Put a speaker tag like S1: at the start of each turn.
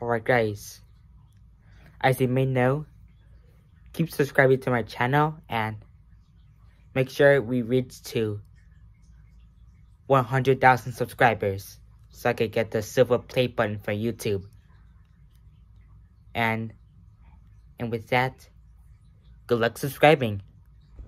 S1: Alright guys, as you may know, keep subscribing to my channel and make sure we reach to 100,000 subscribers so I can get the silver play button for YouTube. And and with that, good luck subscribing.